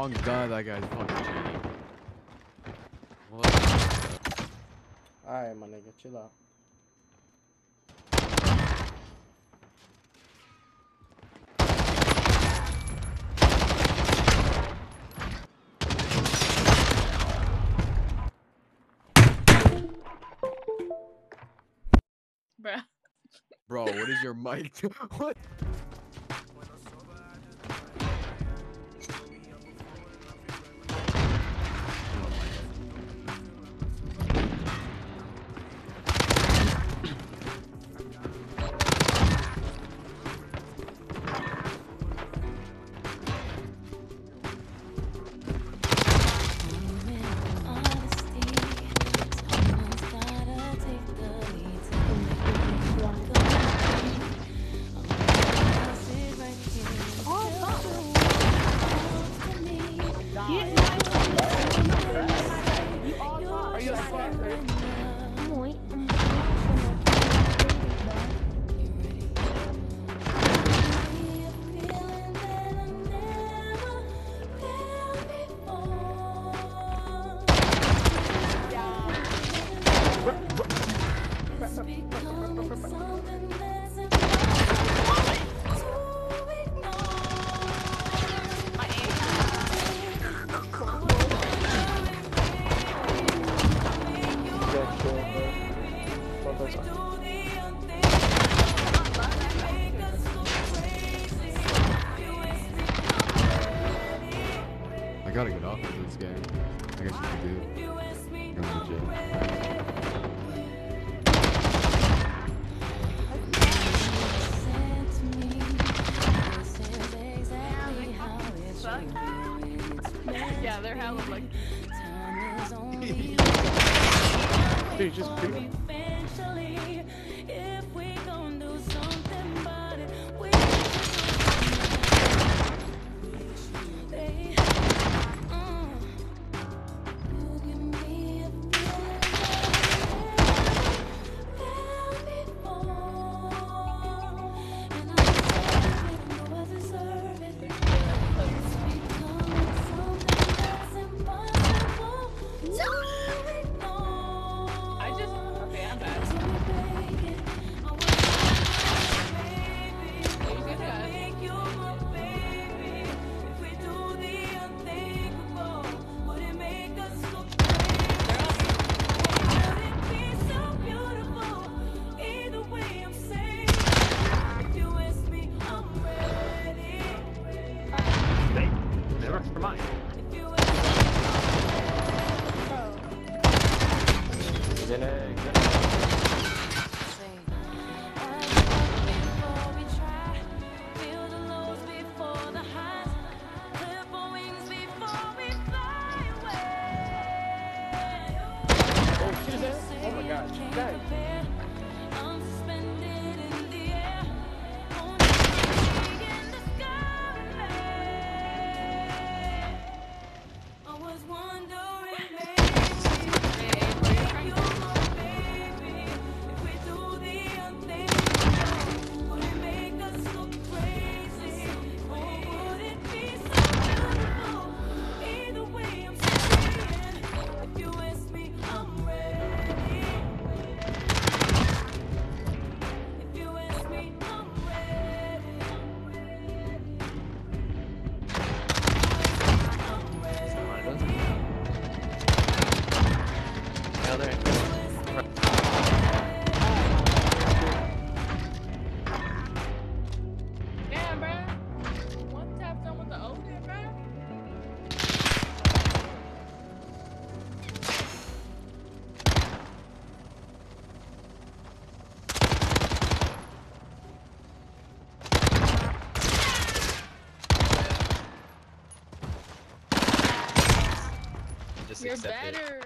Oh, On God, that guy's fucking cheating. What? Alright, my nigga, chill out. Bruh. Bro, what is your mic? what? Bro. What I gotta get off of this game. I guess you can do. Go to jail. Yeah, they're hella like. Dude, just do it. It. Oh, there? Oh my god, she's You're better.